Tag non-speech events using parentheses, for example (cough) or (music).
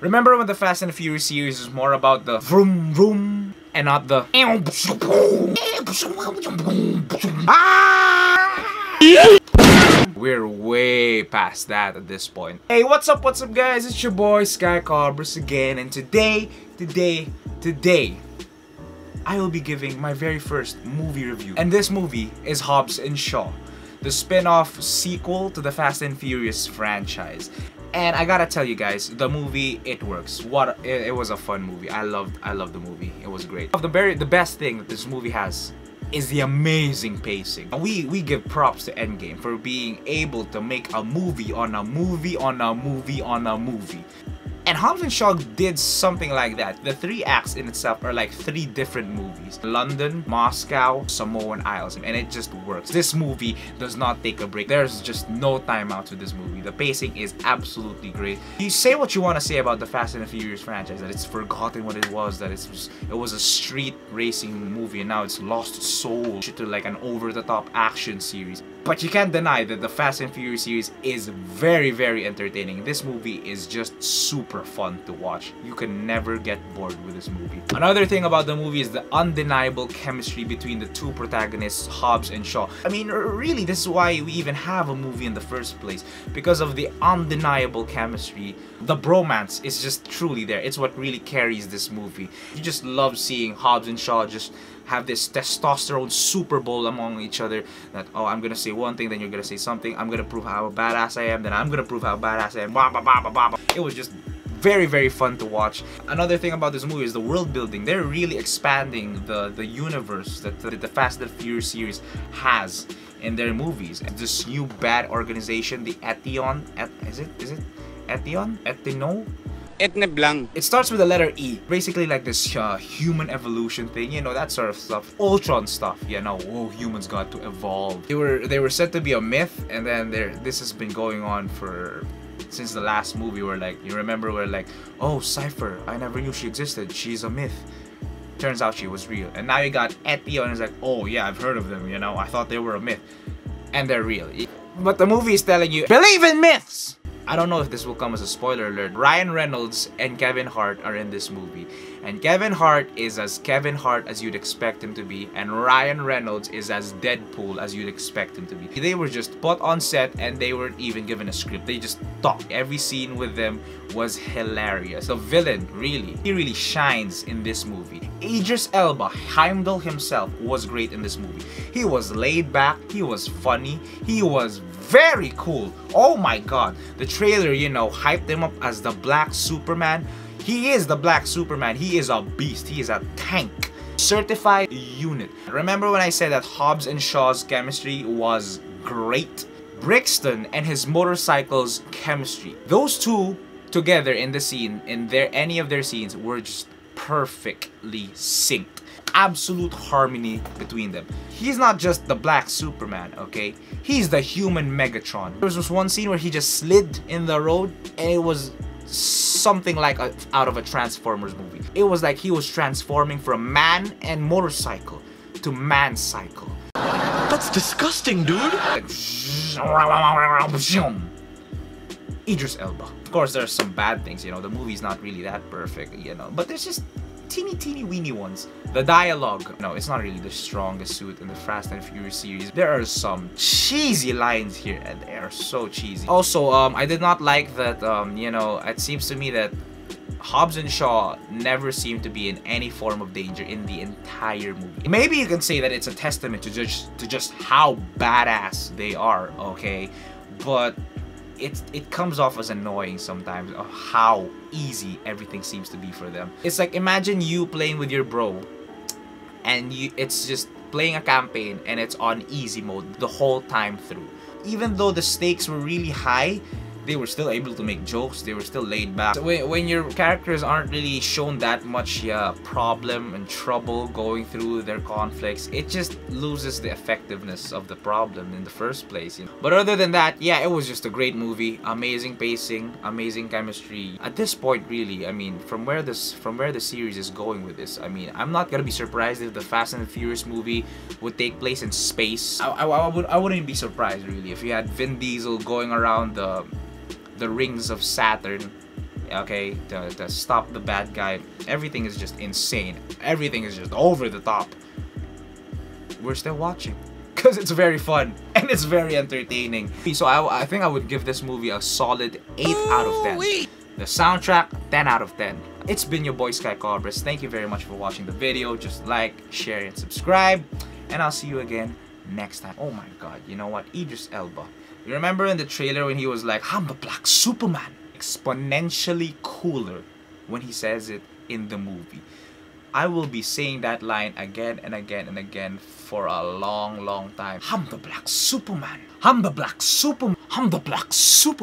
Remember when the Fast and Furious series was more about the vroom vroom and not the (laughs) We're way past that at this point. Hey, what's up, what's up guys? It's your boy Sky Cobres again and today, today, today I will be giving my very first movie review. And this movie is Hobbs and Shaw, the spin-off sequel to the Fast and Furious franchise. And I gotta tell you guys, the movie it works. What it, it, was a fun movie. I loved I loved the movie. It was great. The very the best thing that this movie has is the amazing pacing. We we give props to Endgame for being able to make a movie on a movie on a movie on a movie. And Hobbs and Shaw did something like that. The three acts in itself are like three different movies. London, Moscow, Samoan Isles, and it just works. This movie does not take a break. There's just no time out to this movie. The pacing is absolutely great. You say what you want to say about the Fast and the Furious franchise, that it's forgotten what it was, that it was, it was a street racing movie and now it's lost its soul to like an over-the-top action series. But you can't deny that the Fast and Furious series is very, very entertaining. This movie is just super fun to watch. You can never get bored with this movie. Another thing about the movie is the undeniable chemistry between the two protagonists, Hobbs and Shaw. I mean, really, this is why we even have a movie in the first place. Because of the undeniable chemistry. The bromance is just truly there. It's what really carries this movie. You just love seeing Hobbs and Shaw just have this testosterone Super Bowl among each other that oh I'm gonna say one thing then you're gonna say something I'm gonna prove how badass I am then I'm gonna prove how badass I am blah, blah, blah, blah, blah. it was just very very fun to watch another thing about this movie is the world building they're really expanding the the universe that the, the Fast and the Furious series has in their movies And this new bad organization the Etion Et, is it is it Etion Etino. It starts with the letter E. Basically like this uh, human evolution thing, you know, that sort of stuff. Ultron stuff, you know, oh, humans got to evolve. They were they were said to be a myth, and then there this has been going on for since the last movie where like you remember where like oh Cypher I never knew she existed. She's a myth. Turns out she was real. And now you got Etio and it's like oh yeah I've heard of them you know? I thought they were a myth. And they're real. But the movie is telling you believe in myths I don't know if this will come as a spoiler alert. Ryan Reynolds and Kevin Hart are in this movie. And Kevin Hart is as Kevin Hart as you'd expect him to be. And Ryan Reynolds is as Deadpool as you'd expect him to be. They were just put on set and they weren't even given a script. They just talked. Every scene with them was hilarious. The villain, really, he really shines in this movie. Idris Elba, Heimdall himself, was great in this movie. He was laid back, he was funny, he was very cool. Oh my god. The trailer, you know, hyped him up as the Black Superman. He is the Black Superman. He is a beast. He is a tank. Certified unit. Remember when I said that Hobbs and Shaw's chemistry was great? Brixton and his motorcycle's chemistry. Those two together in the scene, in their any of their scenes, were just perfectly synced absolute harmony between them. He's not just the black Superman, okay? He's the human Megatron. There was this one scene where he just slid in the road and it was something like a, out of a Transformers movie. It was like he was transforming from man and motorcycle to man cycle. That's disgusting, dude. Idris Elba. Course, there's some bad things, you know, the movie's not really that perfect, you know, but there's just teeny teeny weeny ones. The dialogue, no, it's not really the strongest suit in the Fast and Furious series. There are some cheesy lines here and they are so cheesy. Also, um, I did not like that, um, you know, it seems to me that Hobbs and Shaw never seem to be in any form of danger in the entire movie. Maybe you can say that it's a testament to just to just how badass they are, okay? But it it comes off as annoying sometimes of how easy everything seems to be for them. It's like imagine you playing with your bro and you it's just playing a campaign and it's on easy mode the whole time through. Even though the stakes were really high, they were still able to make jokes, they were still laid back. So when, when your characters aren't really shown that much uh, problem and trouble going through their conflicts, it just loses the effectiveness of the problem in the first place. You know? But other than that, yeah, it was just a great movie. Amazing pacing, amazing chemistry. At this point, really, I mean, from where this from where the series is going with this, I mean, I'm not gonna be surprised if the Fast and the Furious movie would take place in space. I, I, I, would, I wouldn't be surprised, really, if you had Vin Diesel going around the the rings of Saturn okay, to, to stop the bad guy. Everything is just insane. Everything is just over the top. We're still watching (laughs) because it's very fun and it's very entertaining. So I, I think I would give this movie a solid 8 out of 10. The soundtrack, 10 out of 10. It's been your boy Sky Cobres. Thank you very much for watching the video. Just like, share, and subscribe. And I'll see you again next time. Oh my god, you know what? Idris Elba. You remember in the trailer when he was like, I'm the Black Superman? Exponentially cooler when he says it in the movie. I will be saying that line again and again and again for a long, long time. I'm the Black Superman. I'm the Black Superman. I'm the Black Superman.